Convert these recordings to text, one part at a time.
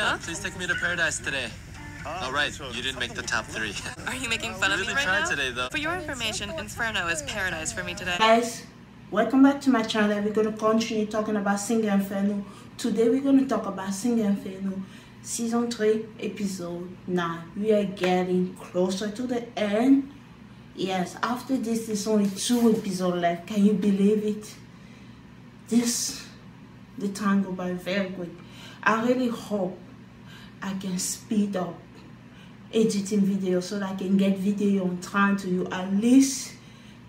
Mia, please take me to paradise today. All right, you didn't make the top three. Are you making fun You of me really right tried now? today, though. For your information, Inferno is paradise for me today. guys welcome back to my channel we're going to continue talking about Sing Inferno today we're going to talk about Sing Inferno season 3 episode 9 we are getting closer to the end yes after this there's only two episodes left can you believe it this the time go by very quick i really hope i can speed up editing video so that I can get video on time to you. At least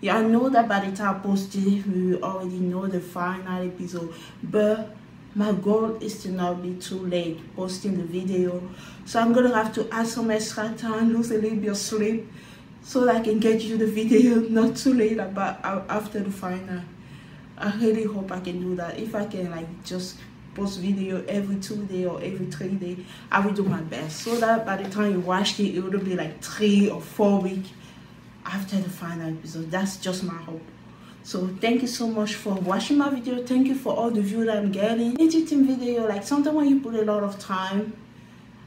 yeah I know that by the time I post it we will already know the final episode. But my goal is to not be too late posting the video. So I'm gonna have to add some extra time lose a little bit of sleep so that I can get you the video. Not too late but after the final. I really hope I can do that. If I can like just post video every two day or every three day, I will do my best. So that by the time you watch it, it will be like three or four weeks after the final episode. That's just my hope. So thank you so much for watching my video. Thank you for all the views that I'm getting. Editing video, like sometimes when you put a lot of time,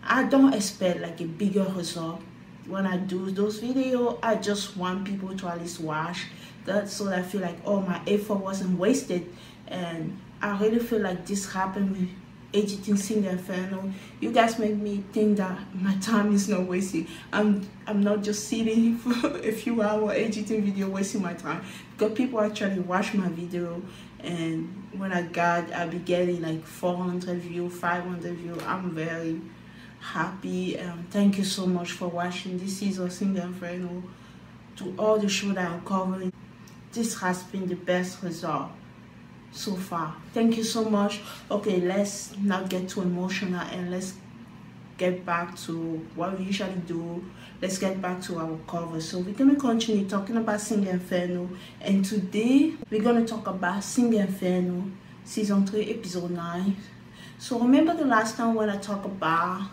I don't expect like a bigger result when I do those videos. I just want people to at least watch that so that I feel like oh my effort wasn't wasted and I really feel like this happened with editing Sing Inferno. You guys make me think that my time is not wasted. I'm I'm not just sitting for a few hours editing video wasting my time because people actually watch my video and when I got I'll be getting like 400 views, 500 views. I'm very happy. Um, thank you so much for watching this is Sing Inferno. To all the show that I'm covering, this has been the best result so far. Thank you so much. Okay, let's not get too emotional and let's get back to what we usually do. Let's get back to our cover. So we're gonna continue talking about Sing Inferno, and today we're gonna talk about Sing Inferno season three, episode nine. So remember the last time when I talked about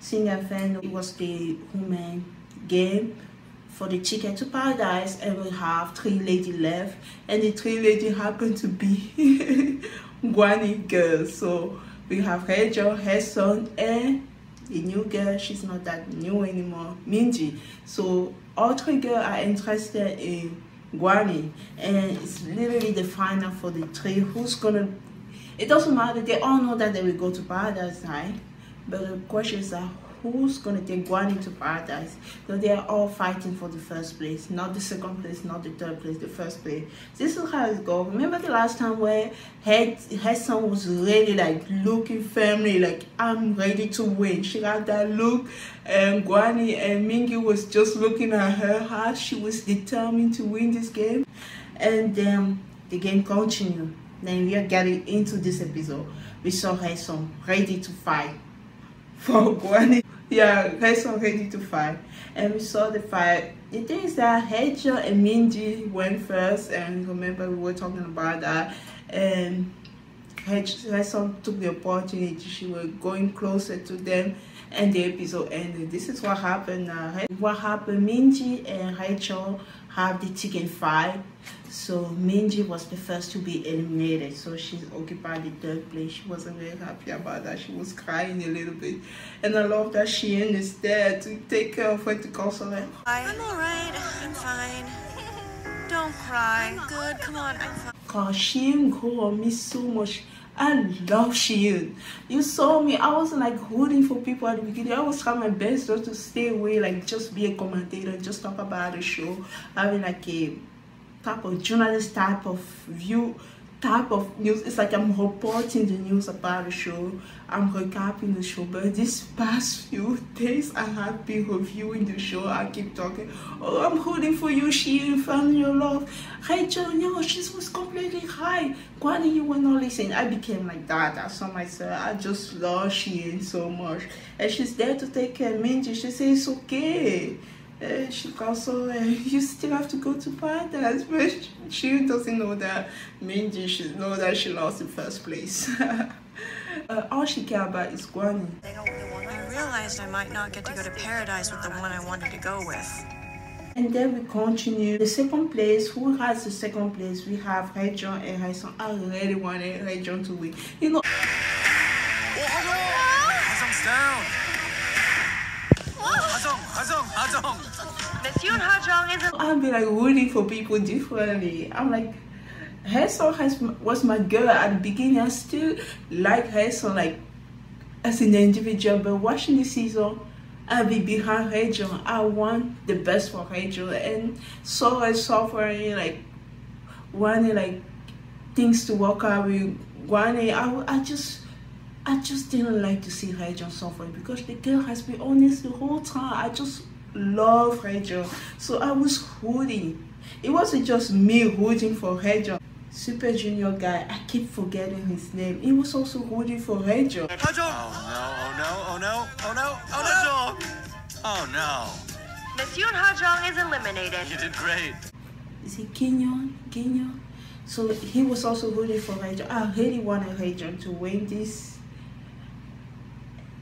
Sing Inferno, it was the woman game for the ticket to paradise and we have three lady left and the three lady happen to be Guani girls. So we have Rachel, her son and the new girl, she's not that new anymore, Minji. So all three girls are interested in Guani and it's literally the final for the three who's gonna it doesn't matter, they all know that they will go to paradise, right? But the question is who's gonna take Guani to paradise? So they are all fighting for the first place, not the second place, not the third place, the first place. This is how it goes. Remember the last time where her, her son was really like looking firmly, like I'm ready to win. She got that look, and Guani and Minji was just looking at her how she was determined to win this game. And then the game continued. Then we are getting into this episode. We saw her son ready to fight for Guani. Yeah, her son ready to fight. And we saw the fight. The thing is that Hedger and Minji went first, and remember we were talking about that. And her son took the opportunity. She was going closer to them, and the episode ended. This is what happened. What happened? Minji and Rachel have the chicken fight. So Minji was the first to be eliminated. So she's occupied the third place. She wasn't very happy about that. She was crying a little bit. And I love that Shein is there to take care of her, to console her. I'm alright. I'm fine. Don't cry. Good, come on. I'm fine. Cause Shein grew on me so much. I love Shein. You saw me. I wasn't like rooting for people at the beginning. I was trying my best just to stay away, like just be a commentator, just talk about the show, having like a type of journalist type of view type of news. It's like i'm reporting the news about the show. I'm recapping the show. But this past few days i have been reviewing the show. I keep talking oh i'm rooting for you she found your love. Rachel no she was completely high. Guani, you were not listening? I became like that. I saw myself i just love she so much. And she's there to take care of minji she says it's okay uh, she also, uh, you still have to go to paradise, but she doesn't know that Minji should know that she lost in first place. uh, all she care about is Guani. I realized I might not get to go to paradise with the one I wanted to go with. And then we continue. The second place, who has the second place? We have Rayjon and Raison. I really wanted Rayjon to win. You know, Miss Yoon Ha Jung is a I'll be like rooting for people differently. I'm like, her Haesung has was my girl at the beginning. I still like her Haesung like as an individual, but watching this season, I'll be behind Haejung. I want the best for Haejung, and so I suffering like wanting like things to work out with Gwanee. I I just. I just didn't like to see Haejung suffering because the girl has been honest the whole time. I just love Haejung. So I was rooting. It wasn't just me rooting for Haejung. Super Junior guy, I keep forgetting his name. He was also rooting for Haejung. Oh no, oh no, oh no, oh no, oh no. Oh no. Miss Yoon Ha Jung is eliminated. You did great. Is he Kyuhyun? Kyuhyun? So he was also rooting for Haejung. I really wanted Haejung to win this.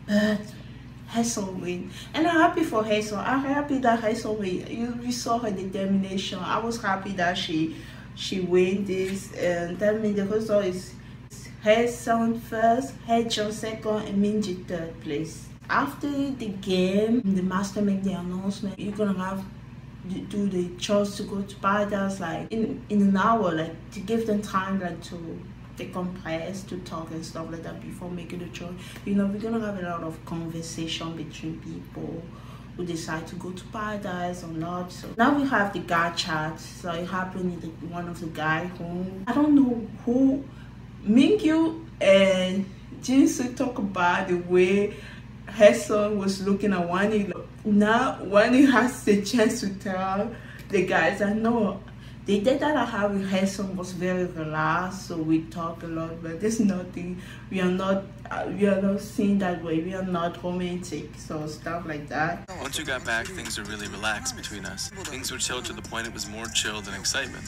But Haesung win. And I'm happy for Haesung. I'm happy that Haesung win. You, saw her determination. I was happy that she she win this. And that means the result is Haesung first, Haejung second, and Minji third place. After the game, the master make the announcement. You're gonna have do the chores to go to paradise like in in an hour, like to give them time like to decompress, to talk and stuff like that before making the choice. You know, we're gonna have a lot of conversation between people who decide to go to paradise or not. So now we have the guy chat. So it happened in the, one of the guy home. I don't know who Minkyu and Jinsu talk about the way Haesung was looking at Wani. Now Wani has the chance to tell the guys I know the day that I had with Haesung was very relaxed, so we talk a lot, but there's nothing. We are not, uh, we are not seen that way. We are not romantic, so stuff like that. Once you got back, things were really relaxed between us. Things were chilled to the point it was more chill than excitement.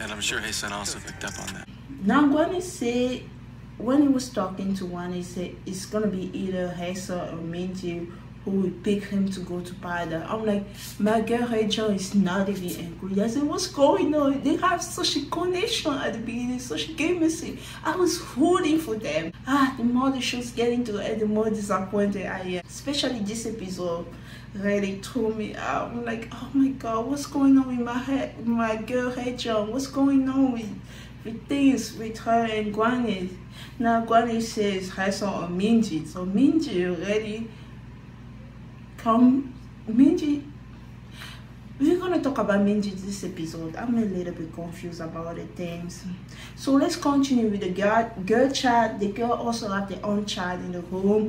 And I'm sure Haesun also picked up on that. Now, when he say, when he was talking to one, he said it's gonna be either Haesung or Minji who will pick him to go to paradise. I'm like, my girl Rachel is not even angry. I said, what's going on? They have such a connection at the beginning, such a chemistry. I was rooting for them. Ah, the more the show's getting to it, the more disappointed I am. Especially this episode really threw me out. I'm like, oh my god, what's going on with my head, my girl Rachel? What's going on with with things with her and Gwanee? Now Gwanee says Haesung or Minji. So Minji already from Minji. We're gonna talk about Minji this episode. I'm a little bit confused about the things. So let's continue with the girl, girl child. The girl also have their own child in the.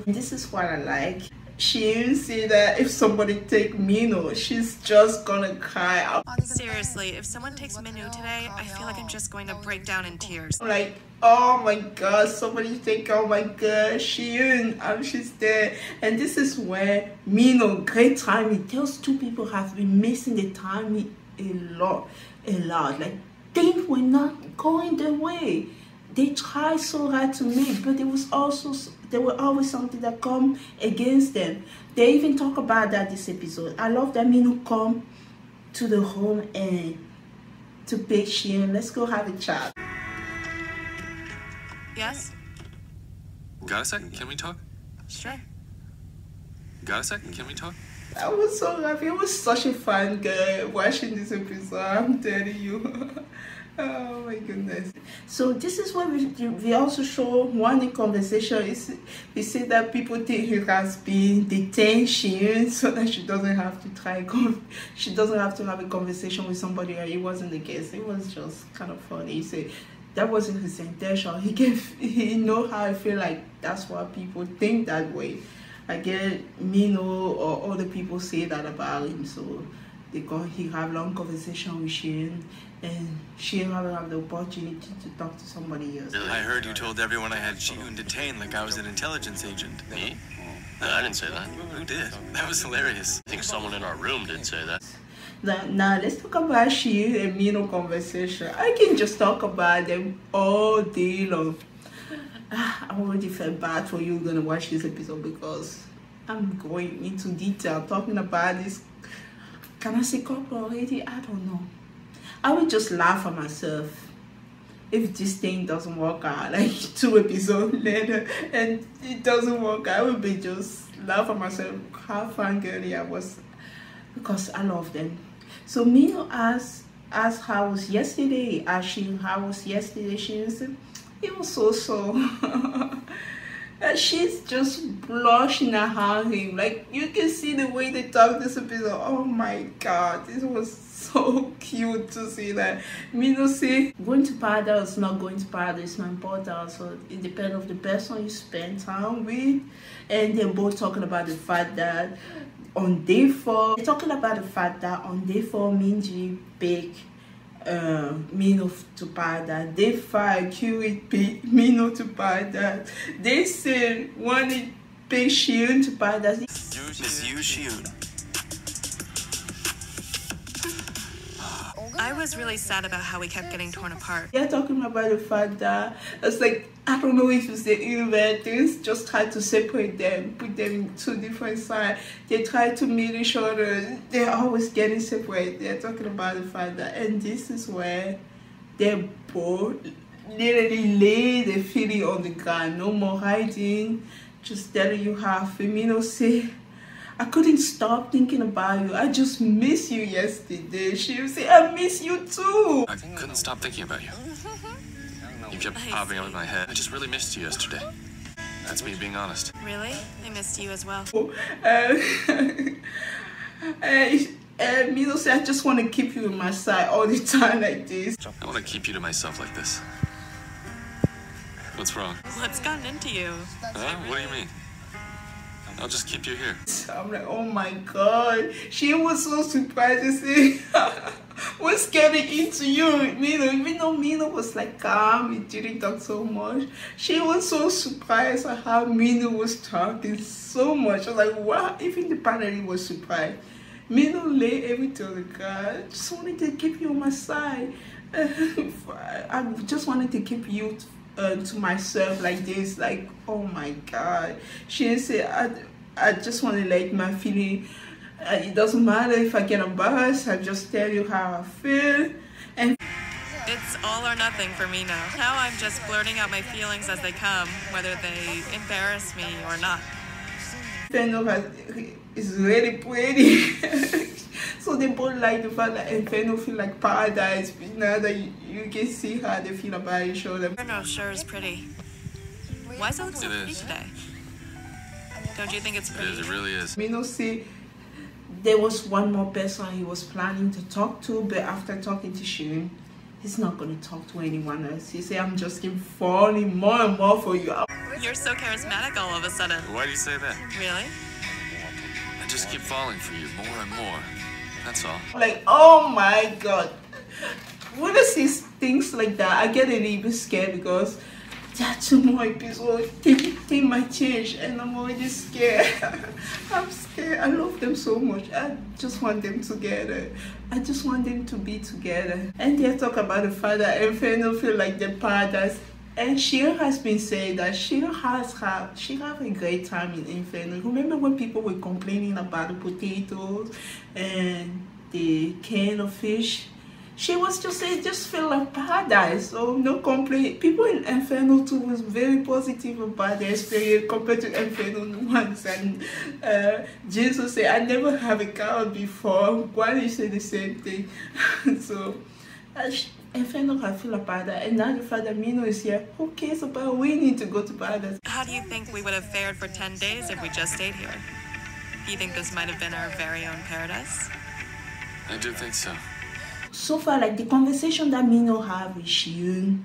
And this is what I like. She even said that if somebody take Mino, she's just gonna cry out. Seriously, if someone takes Minu today, I feel like I'm just going to break down in tears. like oh my god somebody take oh my god Shiyun um, she's there and this is where Mino great timing those two people have been missing the timing a lot a lot like things were not going their way they tried so hard to make but it was also there were always something that come against them they even talk about that this episode I love that Mino come to the home and to pick Shiyun let's go have a chat Yes? Got a second? Can we talk? Sure. Got a second? Can we talk? I was so happy. It was such a fun girl watching this episode. I'm telling you. oh my goodness. So this is what we we also show one in conversation is we see that people think he has been Shiyun so that she doesn't have to try she doesn't have to have a conversation with somebody it wasn't the case. It was just kind of funny. He said that wasn't his intention. He gave he know how I feel like that's why people think that way. I get Mino or other people say that about him, so they go he have long conversation with Shane and Shane will have the opportunity to talk to somebody else. I heard you told everyone I had Shiyun detained like I was an intelligence agent. Me? No, I didn't say that. Who did? That was hilarious. I think someone in our room did say that. Now, now let's talk about she and Mino conversation. I can just talk about them all day long. Ah, I already felt bad for you gonna watch this episode because I'm going into detail talking about this. Can I say couple already? I don't know. I would just laugh at myself if this thing doesn't work out like two episodes later and it doesn't work. I would be just laugh at myself how fun girly I was because I love them. So Mino asked asked how was yesterday. Asked she how was yesterday. She said it was so so. and she's just blushing at him. Like you can see the way they talk this episode. Oh my god, this was so cute to see that. Mino say going to paradise not going to paradise is not important. So it depends of the person you spend time with. And they're both talking about the fact that on day four, they're talking about the fact that on day four, Minji picked uh, Mino to buy that. They fight five, Gyuri picked Mino to paradise. They said wanted pick Shion to buy paradise. I was really sad about how we kept getting torn apart. They're talking about the fact that it's like I don't know if it's the inventors just try to separate them, put them in two different sides. They try to meet each other. They're always getting separated. They're talking about the fact that, and this is where they're both literally lay the feeling on the ground. No more hiding. Just telling you how Femino say. I couldn't stop thinking about you. I just miss you yesterday. She would say, I miss you too. I couldn't stop thinking about you. You kept popping up in my head. I just really missed you yesterday. That's me being honest. Really? I missed you as well. Uh, and, and Milo said, I just want to keep you in my side all the time like this. I want to keep you to myself like this. What's wrong? What's gotten into you? Huh? What do you mean? I'll just keep you here. I'm like, oh my god. She was so surprised to see what's getting into you. Mino, even though Mino was like calm, he didn't talk so much. She was so surprised at how Mino was talking so much. I was like, wow, even the panel was surprised. Mino lay everything on the. I just wanted to keep you on my side. I just wanted to keep you uh, to myself like this like oh my god she didn't say i, I just want to let my feeling uh, it doesn't matter if i get embarrassed i just tell you how i feel and It's all or nothing for me now. Now I'm just blurting out my feelings as they come, whether they embarrass me or not. Fennel has, is really pretty so they both like the fact that Inferno feel like paradise now that you, you can see how they feel about each other Inferno sure is pretty. Why so look so pretty today? Don't you think it's pretty? is, it really is. Mino see there was one more person he was planning to talk to, but after talking to Shirin, he's not going to talk to anyone else. You said, I'm just keep falling more and more for you. You're so charismatic all of a sudden. Why do you say that? Really? I just keep falling for you more and more. That's all. Like, oh my god. When I see things like that, I get a little bit scared because two more episodes. Things, things might change and I'm already scared. I'm scared. I love them so much. I just want them together. I just want them to be together. And they talk about the father that Inferno feel like the paradise. And Shira has been saying that Shira has had she have a great time in Inferno. Remember when people were complaining about the potatoes and the can of fish? She was just saying just feel like paradise. So no complaint. People in Inferno 2 was very positive about their experience compared to Inferno once. And uh, Jesus said, I never have a cow before. Why said the same thing? so uh, sh- Inferno can feel like paradise And now the father Mino is here, who cares about we need to go to paradise? How do you think we would have fared for 10 days if we just stayed here? Do you think this might have been our very own paradise? I do think so. So far like the conversation that Mino have with Shion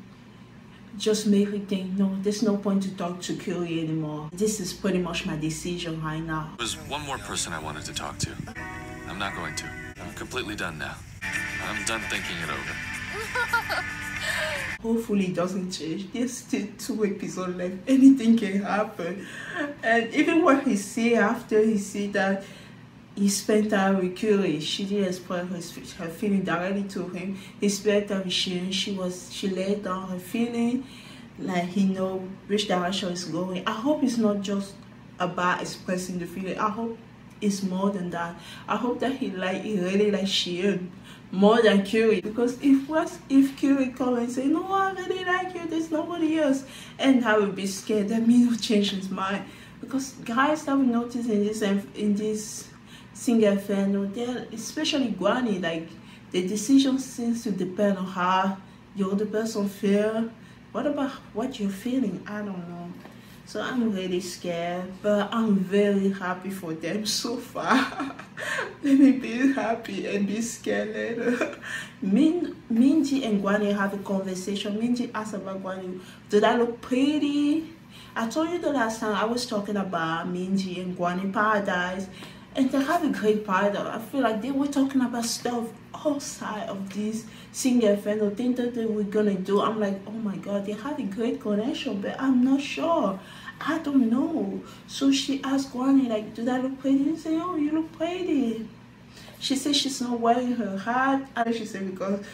just make me think no there's no point to talk to Gyuri anymore this is pretty much my decision right now There's one more person I wanted to talk to. I'm not going to. I'm completely done now. I'm done thinking it over. hopefully it doesn't change there's still two episodes left anything can happen and even what he say after he said that he spent time with Gyuri. She didn't express her, feeling directly to him. He spent time with she and she was she laid down her feeling, like he know which direction is going. I hope it's not just about expressing the feeling. I hope it's more than that. I hope that he like he really like Shion more than Gyuri because if what if Gyuri come and say no I really like you there's nobody else and I will be scared that me will change his mind because guys that we notice in this in this single Inferno, they're especially Guani, like the decision seems to depend on how the other person feel. What about what you're feeling? I don't know. So I'm really scared, but I'm very happy for them so far. Let me be happy and be scared later. Min, Minji and Guani have a conversation. Minji asked about Guani, did I look pretty? I told you the last time I was talking about Minji and Guani Paradise and they have a great paradise. I feel like they were talking about stuff outside of this single friend or thing that they were gonna do. I'm like, oh my god, they have a great connection, but I'm not sure. I don't know. So she asked Guani, like, do that look pretty? He said, oh, you look pretty. She said she's not wearing her hat. And she said, because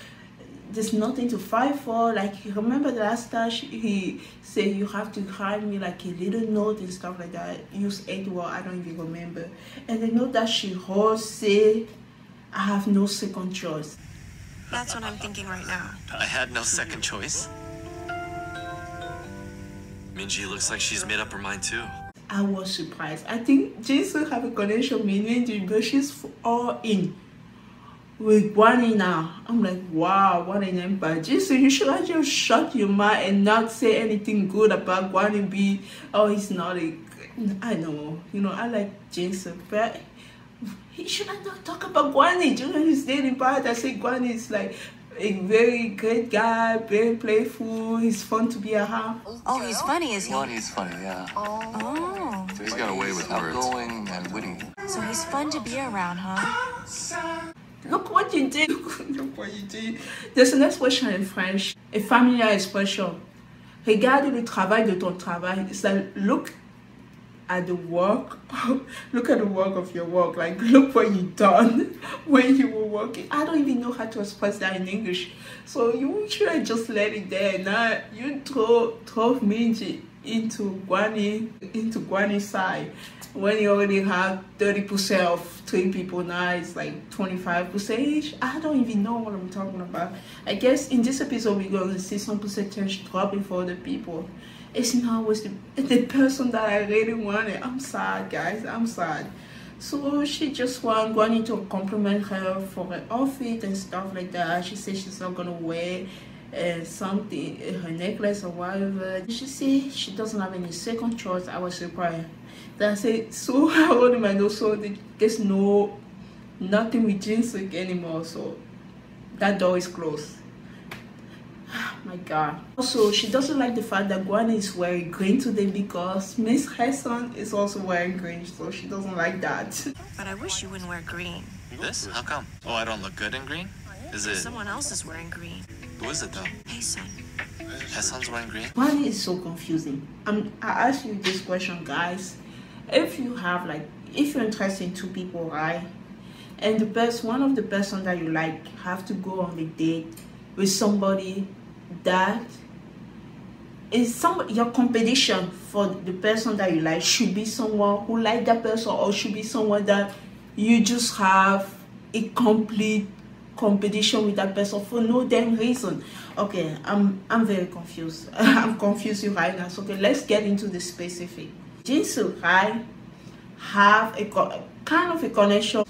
there's nothing to fight for. Like, remember the last time she, he said, you have to write me like a little note and stuff like that. Use eight word, I don't even remember. And the note that she wrote say, I have no second choice. That's what I'm thinking right now. I had no second choice. Minji looks like she's made up her mind too. I was surprised. I think Jason have a connection with Minji, but she's all in with Guani now. I'm like, wow, what an empire. Jason, you should have just shut your mouth and not say anything good about Guani B. Oh, he's not a, I know, you know, I like Jason, but he should have not talk about Guani during his daily part. I say Guani is like a very good guy, very playful. He's fun to be around. Oh, he's funny, is he? One, he's funny, yeah. Oh, So he's got a way with words. outgoing and witty. so he's fun to be around, huh? Look what you did. Look what you did. There's an expression in French, a familiar expression. Regarde le travail de ton travail. It's like look at the work. look at the work of your work. Like look what you done when you were working. I don't even know how to express that in English. So you should have just let it there. Now you throw throw Minji into Guani into Guani's side. When you already have 30% of three people now it's like 25% each. I don't even know what i'm talking about. I guess in this episode we're to see some percentage dropping for the people. It's not always the, the person that i really wanted. I'm sad guys. I'm sad. So she just want Guani to compliment her for her outfit and stuff like that. She said she's not gonna wear uh, something uh, her necklace or whatever she said she doesn't have any second choice i was surprised then I said, so I told him I know so there's no nothing with Jinseok anymore, so that door is closed. my god. Also, she doesn't like the fact that Guani is wearing green today because Miss Hassan is also wearing green, so she doesn't like that. But I wish you wouldn't wear green. This? How come? Oh, I don't look good in green? Is it? Someone else is wearing green. Who is it though? Hey, son. Hassan's wearing green? Guani is so confusing. Um, I ask you this question, guys. If you have like, if you're interested in two people, right? And the best one of the person that you like have to go on a date with somebody that is some your competition for the person that you like should be someone who like that person or should be someone that you just have a complete competition with that person for no damn reason. Okay i'm i'm very confused. I'm confused right now so okay let's get into the specific. Jinsu right have a kind of a connection.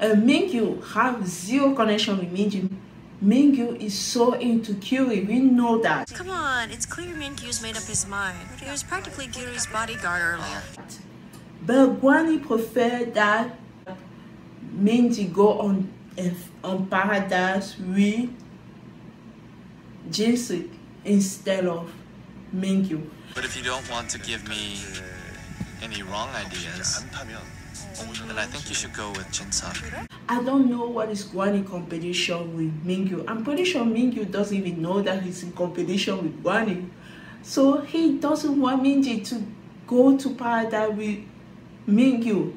Uh, Minkyu have zero connection with minji Minkyu is so into Gyuri. we know that. Come on, it's clear Minkyu's made up his mind. He was practically Gyuri's bodyguard earlier. But Guani preferred that Minji go on on Paradise with Jinseok instead of Minkyu. But if you don't want to give me any wrong ideas, then I think you should go with Jinseok. I don't know what is Guani competition with Minkyu. I'm pretty sure Minkyu doesn't even know that he's in competition with Guani. So he doesn't want Minji to go to Paradise with Minkyu.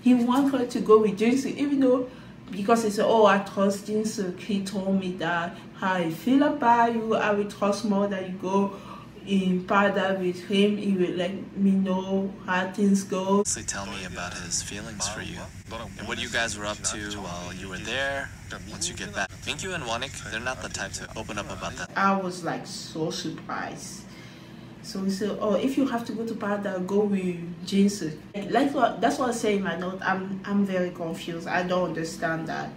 He wants her to go with Jinseok, even though because he said, Oh, I trust Jinseok. He told me that how I feel about you, I will trust more that you go in paradise with him. He will let me know how things go. Mostly tell me about his feelings for you and what you guys were up to while you were there. Once you get back, Minkyu and Wanik, they're not the type to open up about that. I was like so surprised. So we say, oh, if you have to go to Paradise, go with Jesus. Like what, that's what I say in my note. I'm I'm very confused. I don't understand that.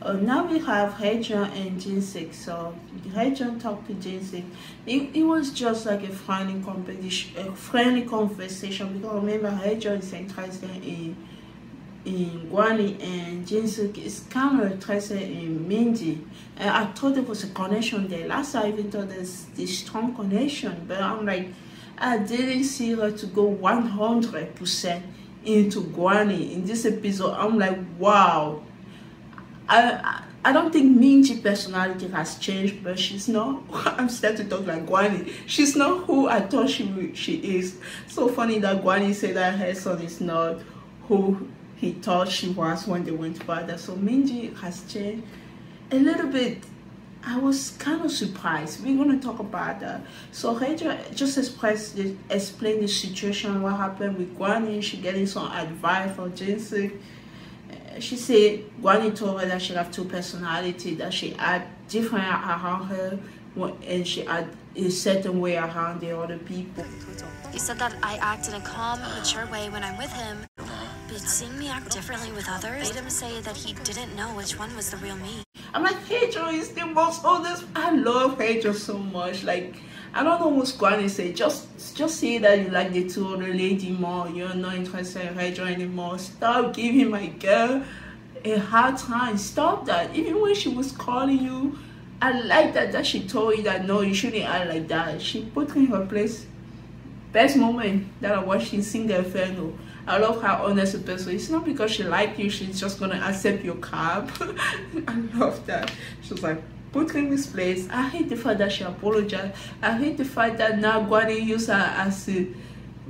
Uh, now we have Hadrian and Jinseok. So Hadrian talked to Jinseok. It, it was just like a friendly competition, a friendly conversation. Because remember, Hadrian is interested in in Guani and Jinseok is kind of interested in Minji. And I thought there was a connection there. Last I even thought there's this strong connection, but I'm like, I didn't see her to go 100% into Guani in this episode. I'm like, wow. I, I don't think Minji personality has changed, but she's not. I'm starting to talk like Guani. She's not who I thought she she is. So funny that Guani said that her son is not who he thought she was when they went further. So Minji has changed a little bit. I was kind of surprised. We're going to talk about that. So Rachel just expressed explained the situation, what happened with Guani. She getting some advice from Jinseok. Uh, she said Guani told her that she have two personality, that she had different around her, and she had a certain way around the other people. He said that I act in a calm, mature way when I'm with him, but seeing me act differently with others made him say that he didn't know which one was the real me. I'm like, Pedro is the most honest. I love Pedro so much. Like, I don't know what's going to say. Just, just say that you like the two other lady more. You're not interested in Pedro anymore. Stop giving my girl a hard time. Stop that. Even when she was calling you, I like that that she told you that no, you shouldn't act like that. She put in her place. Best moment that I watched in Sing the. I love how honest a person. It's not because she like you, she's just gonna accept your cab. I love that. She's like, put in this place. I hate the fact that she apologized. I hate the fact that now Guani used her as a,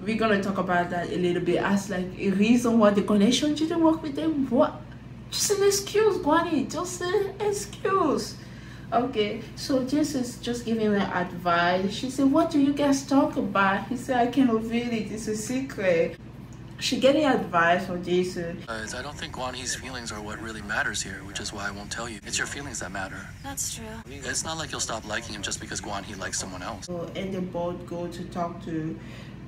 we're gonna talk about that a little bit as like a reason why the connection didn't work with them. What? Just an excuse, Guani. Just an excuse. Okay, so this is just giving her advice. She said, What do you guys talk about? He said, I can't reveal it, it's a secret she getting advice from Jason. Uh, I don't think Guanhe's feelings are what really matters here, which is why I won't tell you. It's your feelings that matter. That's true. It's not like you'll stop liking him just because Guanhe likes someone else. So, and they both go to talk to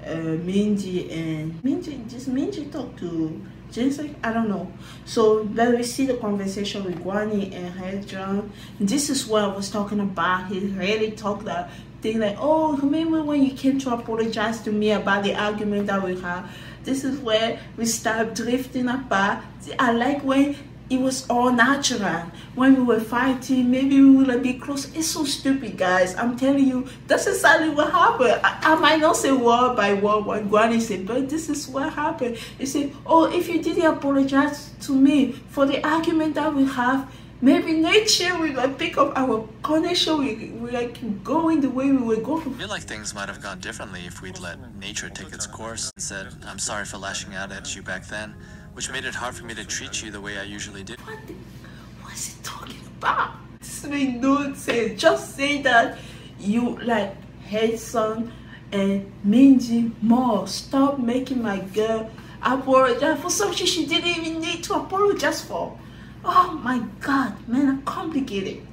uh, Minji and Minji, just Minji talk to Jason, I don't know. So then we see the conversation with Guani and Hedron. This is what I was talking about. He really talked that thing like, oh, remember when you came to apologize to me about the argument that we had? This is where we start drifting apart. I like when it was all natural. When we were fighting, maybe we will be close. It's so stupid, guys. I'm telling you, that's exactly what happened. I, I might not say word by word what Granny said, but this is what happened. He said, oh, if you didn't apologize to me for the argument that we have, maybe nature will like pick up our connection we, we like going the way we were going. I feel like things might have gone differently if we'd let nature take its course and said I'm sorry for lashing out at you back then which made it hard for me to treat you the way I usually did. What what's he talking about? This made no sense just say that you like hate son and Minji more stop making my girl apologize for something she didn't even need to apologize for Oh my God, man, I'm complicated.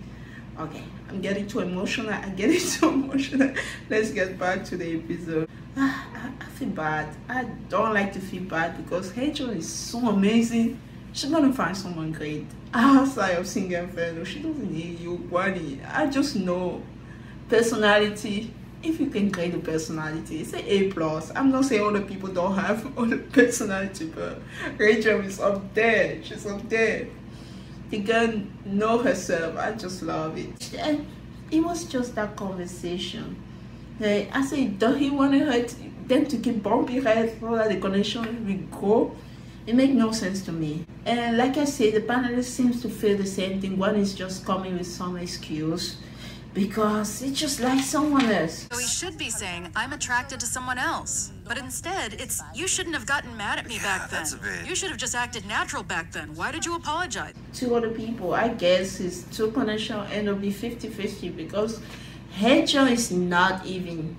Okay, I'm getting too emotional. I'm getting too emotional. Let's get back to the episode. Ah, I, I, feel bad. I don't like to feel bad because Rachel is so amazing. She's gonna find someone great outside of Sing Inferno. She doesn't need you, Guani. I just know personality. If you can create a personality, it's an A plus. I'm not saying other people don't have other personality, but Rachel is up there. She's up there the girl know herself. I just love it. And it was just that conversation. I said, don't he want to, them to keep bumping her so that the connection will go? It makes no sense to me. And like I said, the panelist seems to feel the same thing. One is just coming with some excuse because it's just like someone else. So he should be saying, I'm attracted to someone else. But instead, it's, you shouldn't have gotten mad at me back then. You should have just acted natural back then. Why did you apologize? Two other people, I guess his two connection end up be 50-50 because Hedgehog is not even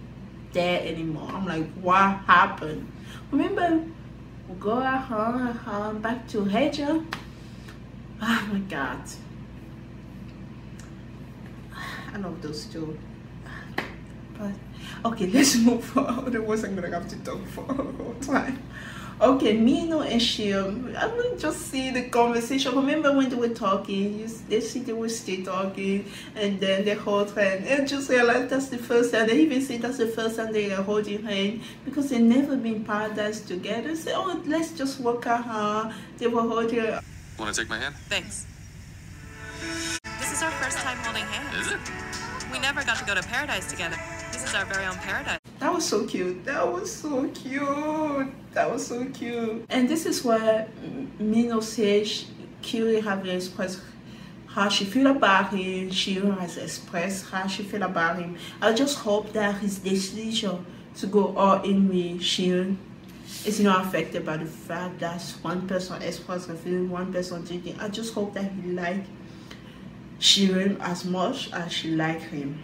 there anymore. I'm like, what happened? Remember, go around, back to Hedgehog? Oh my God. I love those two. But okay, let's move on. Otherwise, I'm gonna have to talk for a long time. Okay, Mino and Shim. I will just see the conversation. Remember when they were talking? You, they see they were still talking, and then they hold hand. And just realize that's the first time. They even say that's the first time they are holding hand because they never been paradise together. Say, oh, let's just walk out. They were holding. Want to take my hand? Thanks. This is our first time holding hands. Is it? We never got to go to paradise together. This is our very own paradise. That was so cute. That was so cute. That was so cute. And this is where Mino says Gyuri have expressed how she feel about him. She has expressed how she feel about him. I just hope that his decision to go all in with Shirin is not affected by the fact that one person expressed a feeling, one person didn't. I just hope that he like Shirin as much as she like him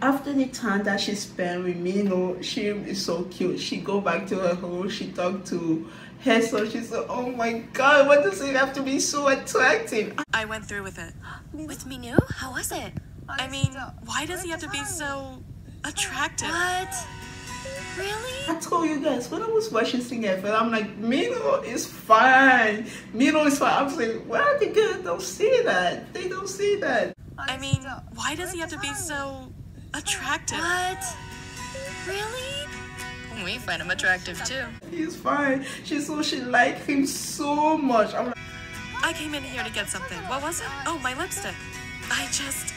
after the time that she spent with me, you know, she is so cute. She go back to her home, she talked to her, so she said, oh my God, what does it have to be so attractive? I went through with it. With Minu? How was it? I mean, why does he have to be so attractive? What? Really? I told you guys, when I was watching Sing FM, I'm like, Mino is fine. Mino is fine. I was like, why the girls don't see that? They don't see that. I mean, why does he have to be so attractive? What? Really? We find him attractive too. He's fine. She so she like him so much. I'm like, I came in here to get something. What was it? Oh, my lipstick. I just,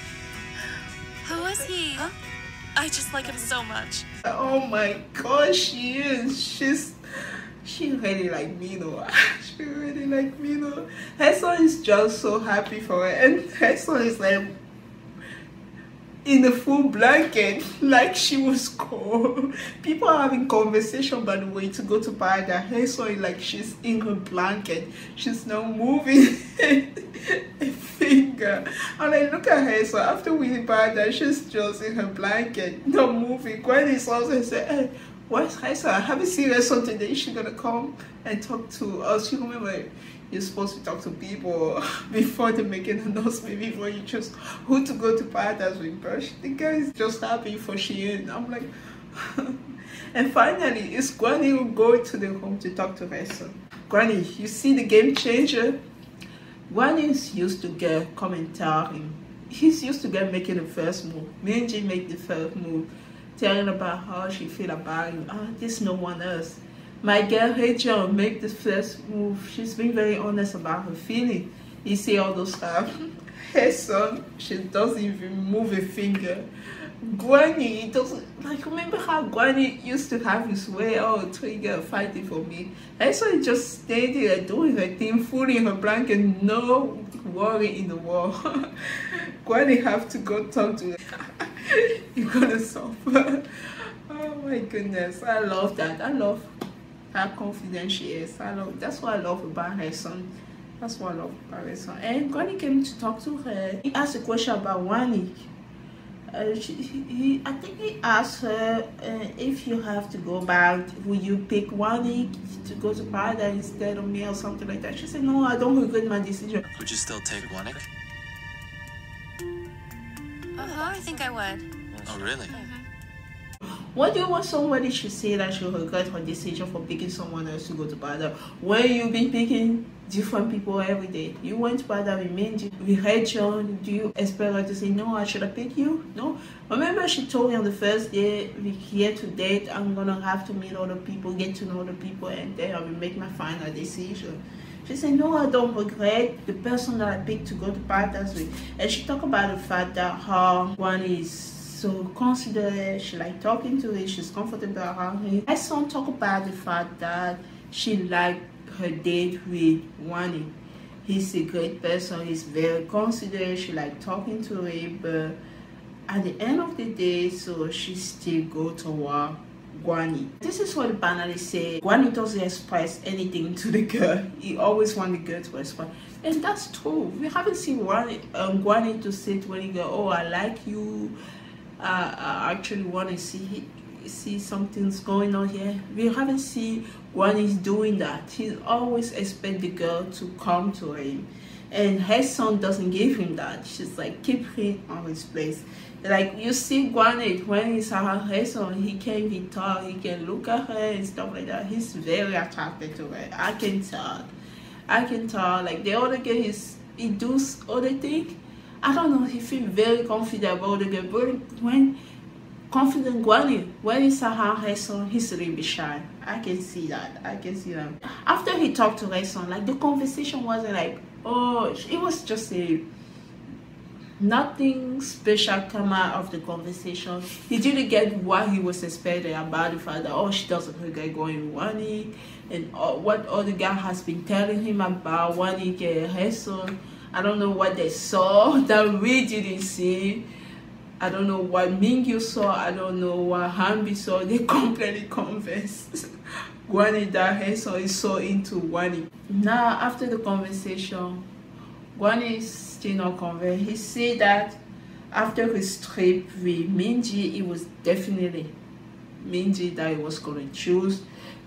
Who was he? huh? I just like him so much. oh my gosh, she is. She's she really like me though. she really like me though. Her son is just so happy for her, and her son is like in a full blanket, like she was cold. People are having conversation by the way to go to paradise. Her son is like she's in her blanket. She's not moving a finger. And I look at her, so after we buy that she's just in her blanket, not moving. Gwen is also say, hey, her son? I haven't seen her son today. She's gonna come and talk to us. You remember you're supposed to talk to people before they make an announcement, before you choose who to go to paradise with. But the guy is just happy for Shein. I'm like, and finally, it's Granny who go to the home to talk to her son. Granny, you see the game changer? Granny is used to get commentary. He's used to get making the first move. Me and Minji make the first move, telling about how she feel about him. Ah, there's no one else. My girl Rachel make the first move. She's been very honest about her feeling. You see all those stuff. Her son, she doesn't even move a finger. Granny doesn't like remember how Granny used to have his way, oh trigger fighting for me. Her son just staying there doing her thing, fully in her blanket, no worry in the world. Granny have to go talk to her. You're gonna suffer. Oh my goodness. I love that. I love how confident she is. I love that's what I love about her son. That's what I love about her son. And Granny came to talk to her. He asked a question about Wani. Uh, she, he, he, I think he asked her uh, if you have to go back, will you pick Wani to go to paradise instead of me or something like that? She said, no, I don't regret my decision. Would you still take Wanik? Uh-huh, I think I would. Oh, really? What do you want somebody should say that she regret her decision for picking someone else to go to paradise when you've been picking different people every day? You went to paradise with me, we heard you. Do you expect her to say, no, I should have picked you? No. Remember she told me on the first day we here to date, I'm gonna have to meet other people, get to know other people, and then I will make my final decision. She said, no, I don't regret the person that I picked to go to paradise with. And she talked about the fact that her one is so considerate, she like talking to it, she's comfortable around him. My son talk about the fact that she liked her date with Wani. He's a great person, he's very considerate, she like talking to him, but at the end of the day, so she still go toward Guani. This is what the banally say. Guani doesn't express anything to the girl. He always want the girl to express. And that's true. We haven't seen Guani, um, Guani to say to any girl, oh, I like you. Uh, I actually want to see see something's going on here. We haven't seen Guani doing that. He always expect the girl to come to him. and her son doesn't give him that. She's like, keep him on his place. Like you see Granite when he's her son, he can be tall, he can look at her and stuff like that. He's very attracted to her. I can tell. I can tell. Like the other guy is he does other thing. I don't know, he feel very confident about the girl. But when confident Granny, when he's around Hyeseon, he's really shy. I can see that. I can see that. After he talked to Hyeseon, like the conversation wasn't like oh it was just a nothing special come out of the conversation he didn't get what he was expecting about the fact that oh she doesn't regret going running and uh, what other guy has been telling him about wanting get Hyeseon i don't know what they saw that we didn't see I don't know what Minkyu saw, I don't know what Hanbin saw, they completely convinced. Gwanhee Daheso is so into Gwanhee. Now, after the conversation, Gwanhee is still not convinced. He said that after his trip with Minji, it was definitely Minji that he was going to choose.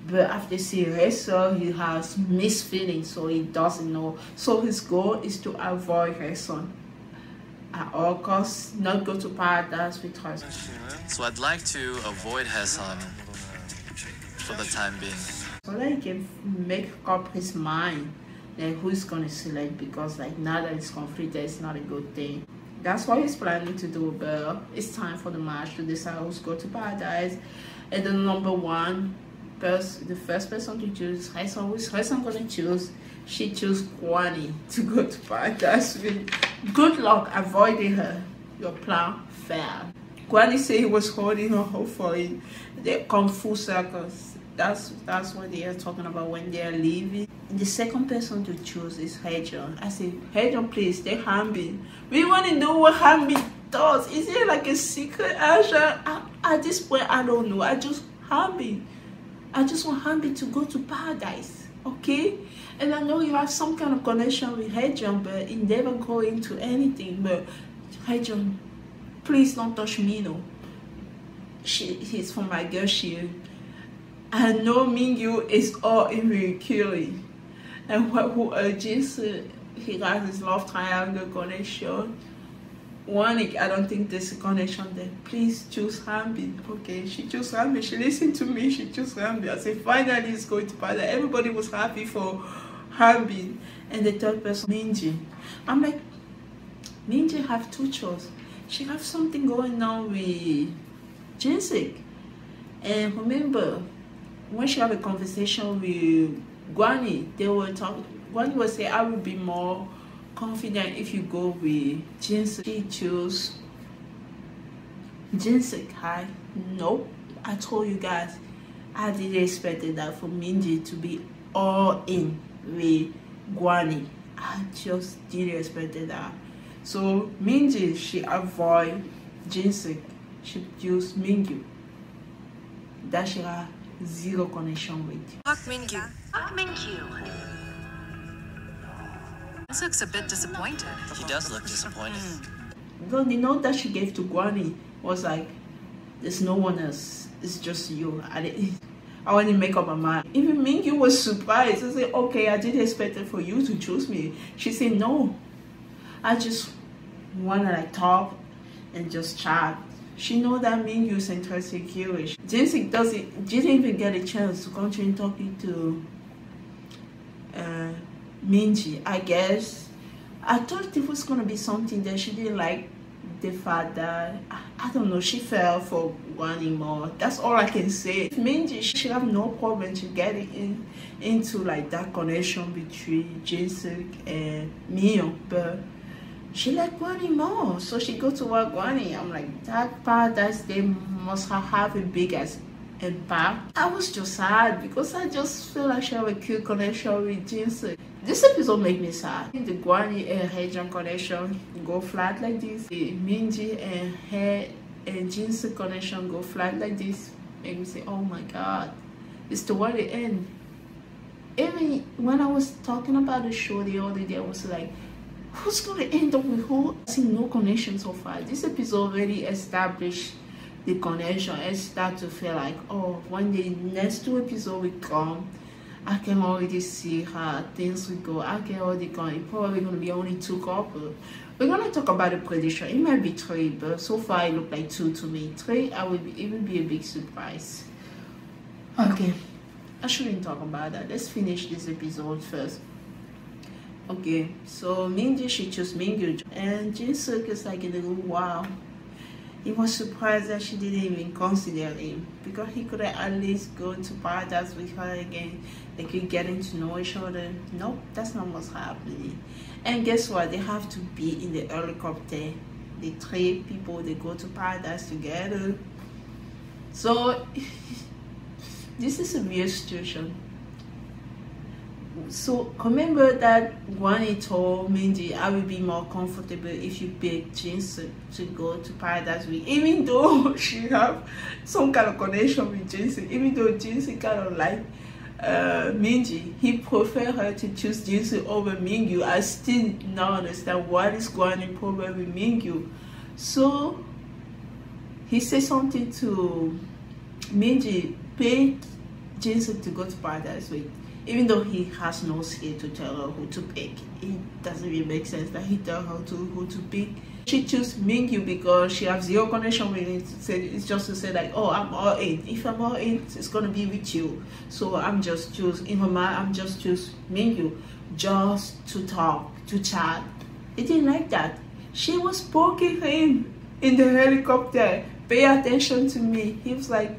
But after seeing Hyeseon, he has mixed feelings, so he doesn't know. So his goal is to avoid Hyeseon at all costs, not go to paradise with her. So I'd like to avoid Hyeseon for the time being. So that he can make up his mind then who's gonna select because like now that it's completed it's not a good thing. That's what he's planning to do but it's time for the match to decide who's go to paradise. And the number one person the first person to choose Hyeseon who's Hyeseon gonna choose she chose Gwanhee to go to paradise with good luck avoiding her. Your plan failed. Gwanhee said he was holding her hopefully they come full circles that's that's what they are talking about when they are leaving. The second person to choose is Hajeong. I say, Hajeong, please, they Hanbin. We want to know what Hanbin does. Is it like a secret Asha? At this point, I don't know. I just Hanbin. I just want Hanbin to go to paradise. Okay? And I know you have some kind of connection with Hajeong, but it never go into anything. But Hajeong, please don't touch me, no. She, he's from my girl shield and know Minkyu is all in Mercury. And what who urges he got his love triangle connection. One, I don't think there's a connection there. Please choose Hanbin. Okay, she chose Hanbin. She listened to me. She chose Hanbin. I said, finally, it's going to pass. Everybody was happy for Hanbin. And the third person, Minji. I'm like, Minji have two choices. She have something going on with Jinseok. And remember, when she have a conversation with Gwanhee, they were talking. Gwanhee was say, "I will be more confident if you go with Jinseok." She chose Jinseok. Hi, nope. I told you guys, I didn't expect that for Minji to be all in with Gwanhee. I just didn't expect that. So Minji, she avoid Jinseok. She chose Minkyu. That she zero connection with you. Fuck Minkyu. Fuck Minkyu. This looks a bit disappointed. He does look disappointed. Hmm. Well, the note that she gave to Gwanhee was like, there's no one else. It's just you. I, didn't, I want to make up my mind. Even Minkyu was surprised. I said, okay, I didn't expect it for you to choose me. She said, no. I just want to like talk and just chat she know that Minkyu is interested Jewish. Jinseok doesn't didn't even get a chance to continue talking to uh, Minji. I guess I thought it was gonna be something that she didn't like the fact that I, I don't know she fell for wanting more. That's all I can say. Minji she have no problem to get in into like that connection between Jinseok and Mio, but she like Gwanhee more. So she go to work Gwanhee. I'm like, that paradise they must have a big ass impact. I was just sad because I just feel like she have a cute connection with Jinsu. This episode make me sad. The Gwanhee and Heijun connection go flat like this. The Minji and her and Jinsu connection go flat like this. Make me say, oh my god. It's toward the end. Even when I was talking about the show the other day, I was like, who's going to end up with who? I see no connection so far. This episode already established the connection. I start to feel like, oh, when the next two episodes will come, I can already see how things will go. I can already go. It's probably gonna be only two couples. We're gonna talk about the prediction. It might be three, but so far it looked like two to me. Three, I will be. It will be a big surprise. Okay, I shouldn't talk about that. Let's finish this episode first. Okay, so Minji she chose Minkyu and Jinseok is like a little wow. He was surprised that she didn't even consider him because he could at least go to paradise with her again. They could getting to know each other. Nope, that's not what's happening. And guess what? They have to be in the helicopter. The three people they go to paradise together. So this is a weird situation so remember that Gwanhee told Minji I will be more comfortable if you pick Jinsu to go to paradise with even though she have some kind of connection with Jinsu even though Jinsu kind of like uh, Minji he prefer her to choose Jinsu over Minkyu I still not understand what is Gwanhee problem with Minkyu so he said something to Minji pay Jinsu to go to paradise with even though he has no skill to tell her who to pick, it doesn't really make sense that he tell her to who to pick. She choose Minkyu because she has zero connection with it. It's just to say like, oh, I'm all in. If I'm all in, it's gonna be with you. So I'm just choose in her mind. I'm just choose Minkyu just to talk, to chat. It didn't like that. She was poking him in the helicopter. Pay attention to me. He was like,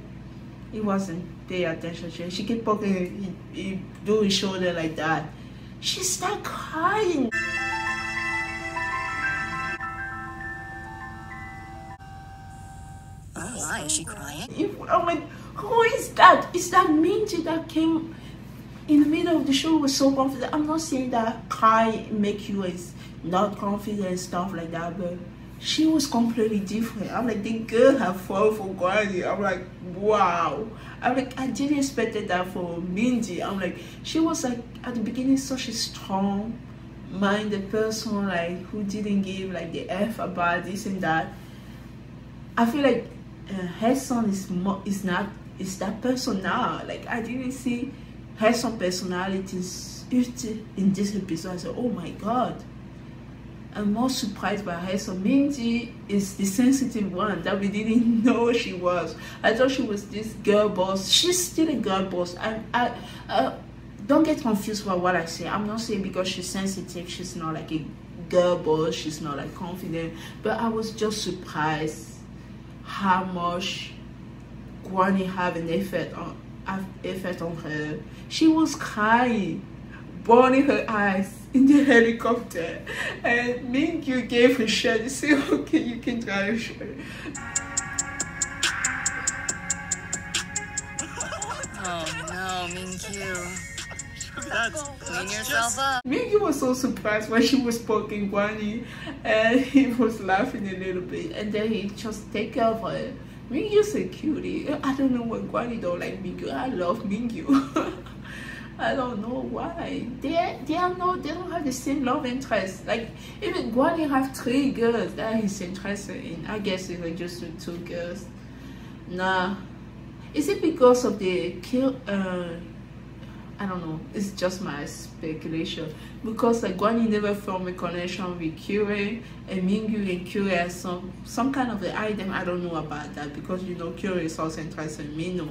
he wasn't pay attention to her. She kept poking, he, he do his shoulder like that. She start crying. Oh, why is she crying? I'm like, who is that? Is that Minji that came in the middle of the show was so confident? I'm not saying that cry make you is not confident and stuff like that, but she was completely different. I'm like, the girl have fallen for Guardi. I'm like, wow. I'm like, I didn't expect that for Mindy. I'm like, she was like at the beginning such a strong minded person, like who didn't give like the F about this and that. I feel like uh, her son is more, is not is that person now. Like I didn't see her son personalities in this episode. I said, oh my god I'm more surprised by her. So Minji is the sensitive one that we didn't know she was. I thought she was this girl boss. She's still a girl boss. I, I, uh, don't get confused by what I say. I'm not saying because she's sensitive, she's not like a girl boss. She's not like confident. But I was just surprised how much Gwanhee have an effect on effect on her. She was crying burning her eyes in the helicopter. And Minkyu gave her shirt. He said, okay, you can drive your shirt. Oh no, Minkyu. That's, Clean yourself up. Minkyu was so surprised when she was poking Gwanhee and he was laughing a little bit and then he just take care of her. Minkyu's a cutie. I don't know what Gwanhee don't like Minkyu. I love Minkyu. I don't know why. They they are not they don't have the same love interest. Like even Gwanhee have three girls that he's interested in. I guess it's just with two girls. Nah. Is it because of the kill uh I don't know. It's just my speculation. Because like Gwanhee never formed a connection with Kyoe and Minkyu and Kyoe has some some kind of an item. I don't know about that because you know Kyoe is also interested in Mino.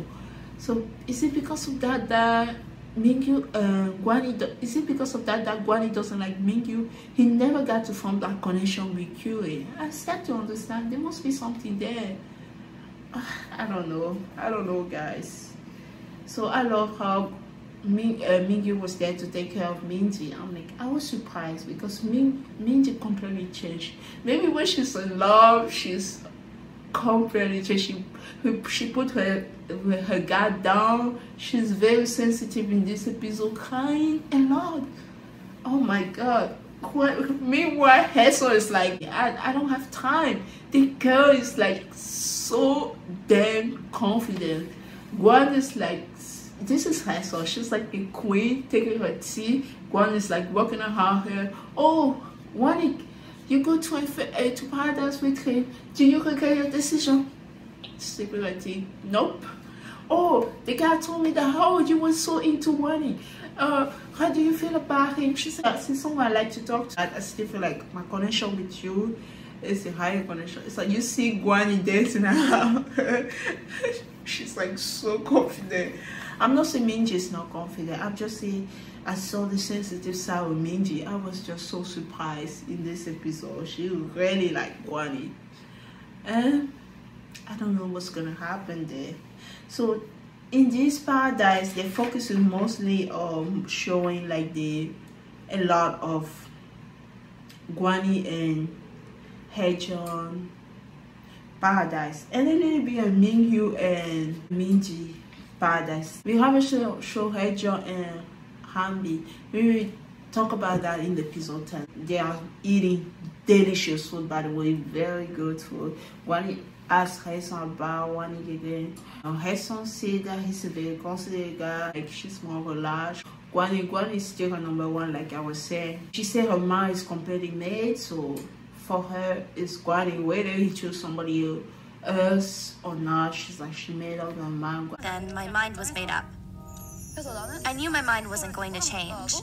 So is it because of that that Minkyu, uh, Gwanhee, is it because of that that Gwanhee doesn't like Minkyu? He never got to form that connection with Kyoe. I start to understand there must be something there. I don't know. I don't know, guys. So I love how Ming, uh, Minkyu was there to take care of Minji. I'm like, I was surprised because Ming, Minji completely changed. Maybe when she's in love, she's completely. She, she put her her guard down. She's very sensitive in this episode, crying a lot. Oh my god. Meanwhile, Hazel is like, I, I don't have time. The girl is like so damn confident. Guan is like, this is Hazel. She's like a queen taking her tea. Guan is like working on her. Oh, Guan, you go to, a, to paradise with him. Do you regret your decision? Secretly, nope. Oh, the guy told me that, oh, you were so into Wani. Uh, how do you feel about him? She said, since someone I like to talk to, I still feel like my connection with you is a higher connection. It's like you see Gwanhee dancing now. She's like so confident. I'm not saying Minji is not confident. I'm just saying I saw the sensitive side of Minji. I was just so surprised in this episode. She really like Gwanhee. And I don't know what's gonna happen there. So in this paradise, they're focusing mostly on showing like the a lot of Gwanhee and Haejeon paradise and a little bit of Minkyu and Minji paradise. We haven't show, show Haejeon and Hanbin. We will talk about that in the episode 10. They are eating delicious food by the way, very good food. Gwanhee asked Hyeseon about Wani again. Um, Hyeseon said that he's a very considerate guy, like she's more relaxed. Gwanhee, Gwanhee is still her number one, like I was saying. She said her mind is completely made, so for her, it's Gwanhee. Whether he choose somebody else or not, she's like, she made up her mind. Then my mind was made up. I knew my mind wasn't going to change,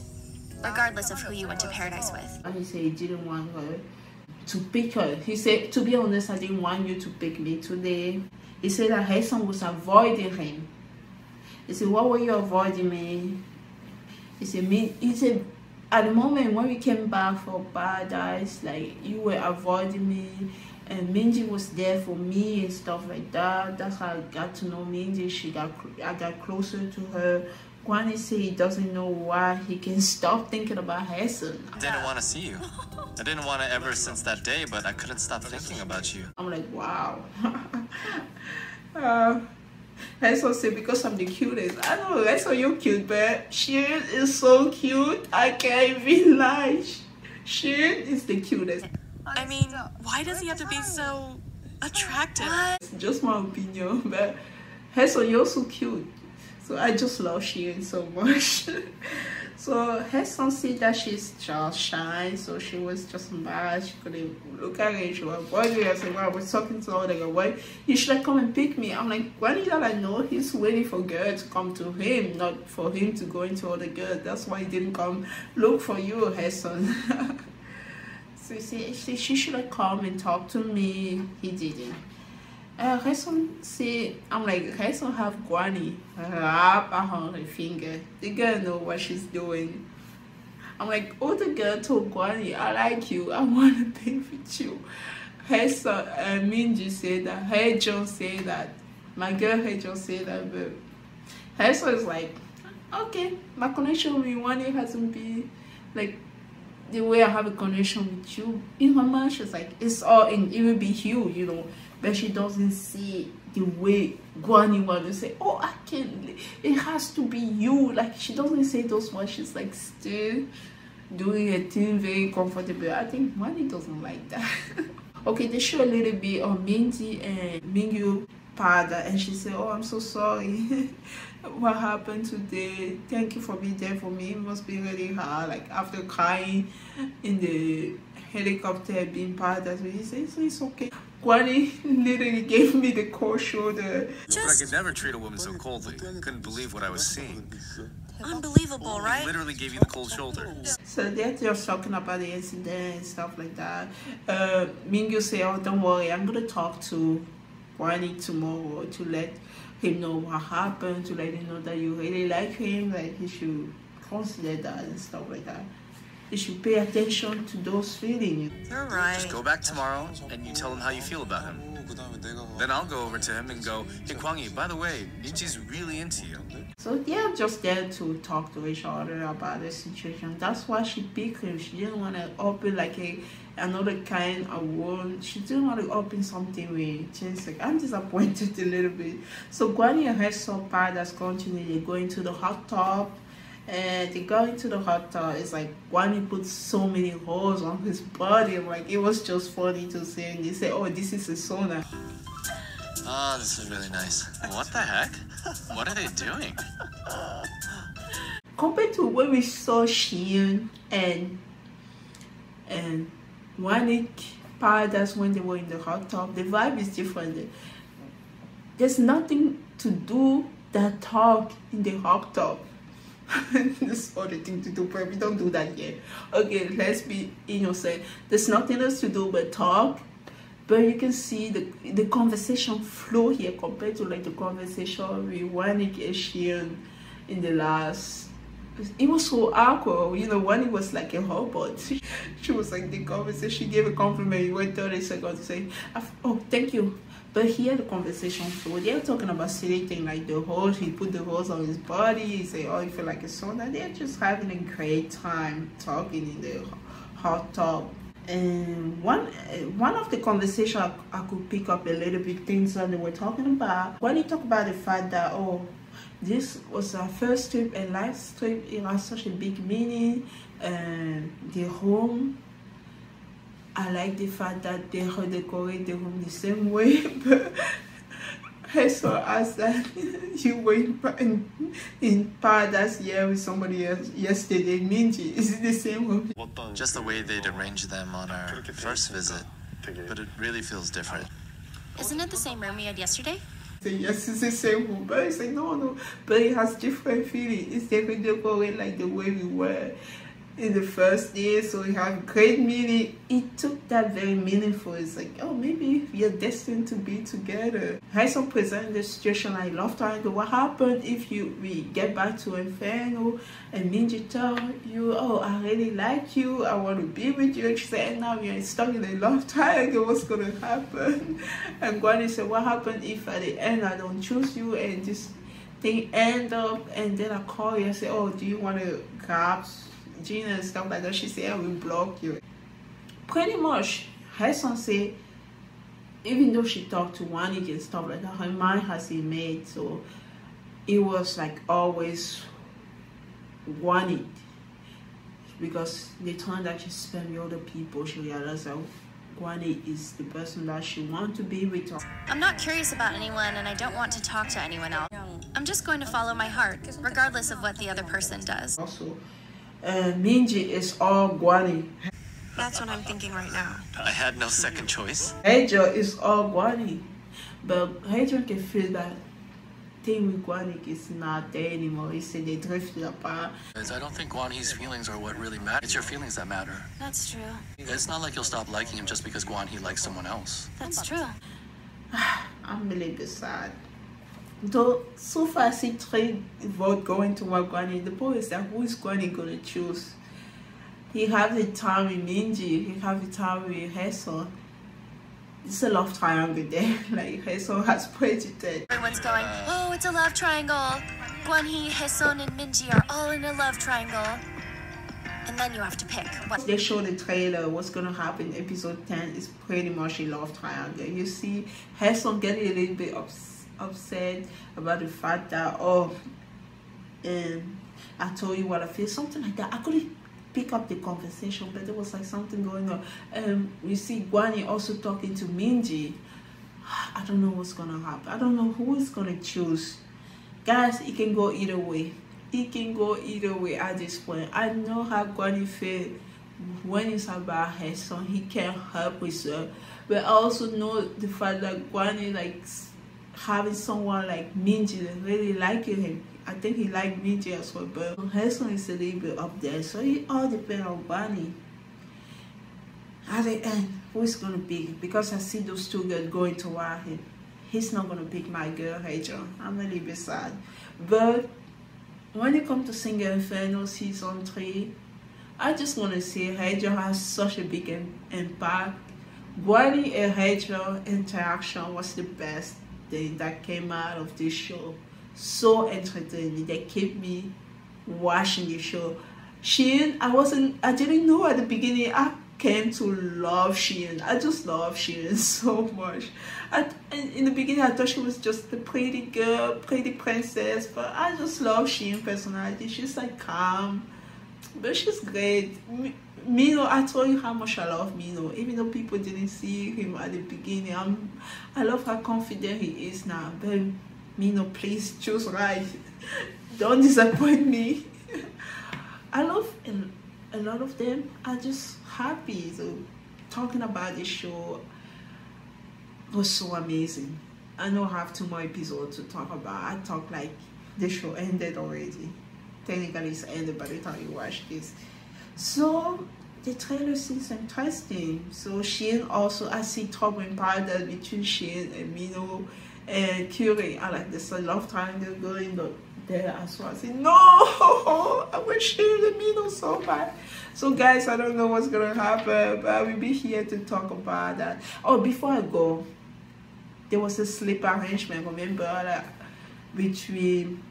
regardless of who you went to paradise with. And he said he didn't want her to pick her. He said, to be honest, I didn't want you to pick me today. He said that Hyeseon was avoiding him. He said, what were you avoiding me? He said, me, he said, at the moment when we came back for paradise, like you were avoiding me and Minji was there for me and stuff like that. That's how I got to know Minji. She got I got closer to her. Gwanhee said he doesn't know why he can stop thinking about Hyeseon. I didn't want to see you. I didn't want to ever since that day, but I couldn't stop thinking about you. I'm like, wow. uh, Hyeseon said because I'm the cutest. I know Hyeseon you're cute, but she is so cute. I can't even lie. She is the cutest. I mean, why does he have to be so attractive? Just my opinion, but Hyeseon you're so cute. So I just love Shirin so much. so Hyeseon said that she's just shy, so she was just mad. She couldn't look at it. She was bothering. I said, well, I was talking to her like, why you should have come and pick me. I'm like, why did I know he's waiting for girl to come to him, not for him to go into other girls. That's why he didn't come look for you, Hyeseon. so she, she, should have come and talked to me. He didn't. Uh, Hyeseon say, I'm like, Hyeseon have Gwanhee wrap around her finger. The girl know what she's doing. I'm like, oh, the girl told Gwanhee, I like you. I want to be with you. Hyeseon, uh, Minji said that. Haejeon said that. My girl Haejeon said that, but Hyeseon is like, okay, my connection with Gwanhee hasn't been like the way I have a connection with you. In her mind, she's like, it's all in, it will be you, you know but she doesn't see the way Gwanhee want to say, oh, I can't, it has to be you. Like, she doesn't say those words. She's like still doing a thing very comfortable. I think Gwanhee doesn't like that. okay, they show a little bit on Minji and Minkyu Pada, and she said, oh, I'm so sorry. what happened today? Thank you for being there for me. It must be really hard. Like, after crying in the helicopter being paradise, he says, it's okay. Gwanhee literally gave me the cold shoulder. Just... I could never treat a woman so coldly. Couldn't believe what I was seeing. Unbelievable, right? literally gave you the cold shoulder. So they're just talking about the incident and stuff like that. Uh, Minkyu say, oh, don't worry, I'm going to talk to Gwanhee tomorrow to let him know what happened, to let him know that you really like him, that he should consider that and stuff like that you should pay attention to those feelings. You're right. Just go back tomorrow and you tell him how you feel about him. Then I'll go over to him and go, Hey Gwanhee, by the way, Minji's really into you. So they're just there to talk to each other about the situation. That's why she picked him. She didn't want to open like a another kind of wound. She didn't want to open something with Just Like I'm disappointed a little bit. So Gwanhee and her so part that's continuing. They're going to the hot tub and they got into the hot tub. It's like Gwanhee put so many holes on his body. Like it was just funny to see. And they say, "Oh, this is a sauna." Oh, this is really nice. What the heck? What are they doing? Compared to when we saw Shion and and Wonik Paradise when they were in the hot tub, the vibe is different. there's nothing to do that talk in the hot tub. That's all the thing to do, but we don't do that yet. Okay, let's be innocent. There's nothing else to do but talk. But you can see the the conversation flow here compared to like the conversation with Wonik and Sheehan in the last it was so awkward. You know, when it was like a robot. She, she was like the conversation. She gave a compliment. You wait 30 seconds to say, oh, thank you. But here the conversation flow. They're talking about silly thing like the hose. He put the hose on his body. He say, oh, you feel like a sauna. They're just having a great time talking in the hot tub. And one one of the conversation I, I could pick up a little bit things that they were talking about. When he talk about the fact that oh this was our first trip and last trip it has such a big meaning and the home I like the fact that they redecorate the room the same way but I saw as that you were in, in paradise here with somebody else yesterday. Minji is it the same room just the way they'd arranged them on our first visit but it really feels different. Isn't it the same room we had yesterday? Say yes it's the same room. But I say no no. But it has different feeling. It's definitely going like the way we were in the first year so we have great meaning. It took that very meaningful. It's like oh maybe we are destined to be together. Hyeseon present the situation like love triangle what happened if you we get back to Inferno oh, and Minji tell you oh I really like you I want to be with you. And she said now are stuck in a love triangle what's gonna happen? And Gwanhee said what happened if at the end I don't choose you and just thing end up and then I call you and say oh do you want to grab Gina and stuff like that. She said, I will block you. Pretty much, Hyeseon said, even though she talked to Wonik and stuff like that, her mind has been made. So it was like always Wonik. Because the time that she spent with other people, she realized that Gwanhee is the person that she wants to be with. I'm not curious about anyone and I don't want to talk to anyone else. I'm just going to follow my heart, regardless of what the other person does. Also, uh, Minji is all Gwanhee. That's what I'm thinking right now. I had no second choice. Haejo is all Gwanhee. But Haejo can feel that thing with Gwanhee is not there anymore. He said they drifted apart. I don't think Gwanhee's feelings are what really matter. It's your feelings that matter. That's true. It's not like you'll stop liking him just because Gwanhee likes someone else. That's true. I'm really little bit sad. Though so far I see three vote going to Gwanhee, the point is that who is Gwanhee gonna choose? He have the time with Minji, he have the time with Hyeseon. It's a love triangle there. like Hyeseon has predicted. Everyone's going, oh, it's a love triangle. Gwanhee, Hyeseon, and Minji are all in a love triangle. And then you have to pick. What they show the trailer, what's gonna happen episode 10 is pretty much a love triangle. You see Hyeseon getting a little bit upset upset about the fact that oh and I told you what I feel something like that. I couldn't pick up the conversation but there was like something going on. Um you see Gwanhee also talking to Minji. I don't know what's gonna happen. I don't know who is gonna choose. Guys it can go either way. It can go either way at this point. I know how Gwanhee feel when it's about Hyeseon. He can't help with her but I also know the fact that Gwanhee likes having someone like Minji really liking him. I think he liked Minji as well, but Hyeseon is a little bit up there. So it all depends on Bunny. At the end, who's gonna pick? Because I see those two girls going toward him. He's not gonna pick my girl, Haejo. I'm a little bit sad. But when it comes to Single's Inferno season 3, I just want to say Haejo has such a big impact. Bunny and Haejo interaction was the best thing that came out of this show. So entertaining. They kept me watching the show. Sheen, I wasn't, I didn't know at the beginning. I came to love Sheen. I just love Sheen so much. I, in the beginning, I thought she was just a pretty girl, pretty princess, but I just love Sheen personality. She's like calm, but she's great. Mino, I told you how much I love Mino. Even though people didn't see him at the beginning, I'm, I love how confident he is now. But Mino, please choose right. Don't disappoint me. I love a, a lot of them are just happy. So talking about the show was so amazing. I don't have two more episodes to talk about. I talk like the show ended already. Technically, it's ended by the time you watch this. So the trailer seems interesting. So Sheen also, I see trouble in paradise between Sheen and Mino and Curie. I like this a love triangle going there as well. I say, no, I wish Sheen and Mino so bad. So guys, I don't know what's gonna happen, but I will be here to talk about that. Oh, before I go, there was a sleep arrangement, remember, that between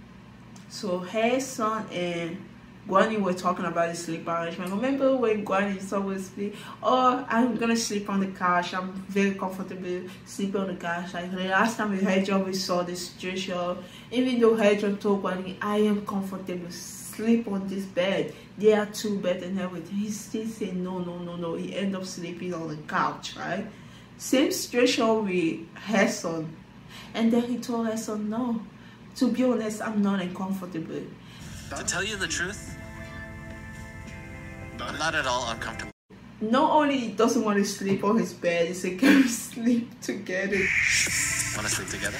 so Hyeseon and Gwanhee were talking about the sleep arrangement. Remember when Gwanhee always be, oh, I'm gonna sleep on the couch. I'm very comfortable sleeping on the couch. Like the last time we had job, we saw the situation. Even though Hedron told Gwanhee, I am comfortable sleep on this bed. There are two beds and everything. He still said no, no, no, no. He end up sleeping on the couch, right? Same situation with Hyeseon. And then he told Hyeseon, no, to be honest, I'm not uncomfortable. To tell you the truth, I'm not at all uncomfortable. Not only he doesn't want to sleep on his bed, he said, can we sleep together? Want to sleep together?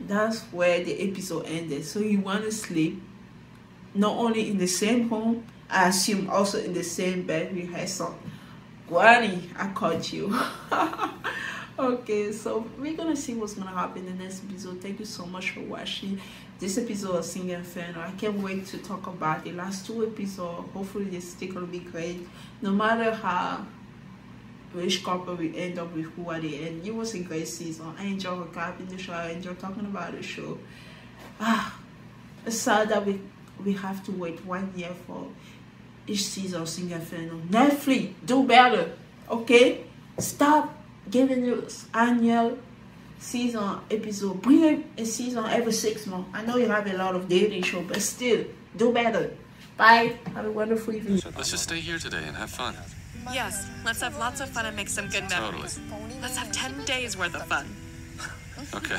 That's where the episode ended. So you want to sleep not only in the same home, I assume also in the same bed with her son. Gwanhee, I caught you. okay, so we're gonna see what's gonna happen in the next episode. Thank you so much for watching this episode of Sing Inferno. I can't wait to talk about the last two episodes. Hopefully, this still gonna be great. No matter how which couple we end up with who at the end. It was a great season. I enjoy recapping the show. I enjoy talking about the show. Ah, it's sad that we we have to wait one year for each season of Sing Inferno. Netflix, do better, okay? Stop giving us annual season episode. Bring a season every six months. I know you have a lot of dating show, but still, do better. Bye. Have a wonderful evening. Let's just stay here today and have fun. Yes, let's have lots of fun and make some good memories. Let's have 10 days worth of fun. Okay.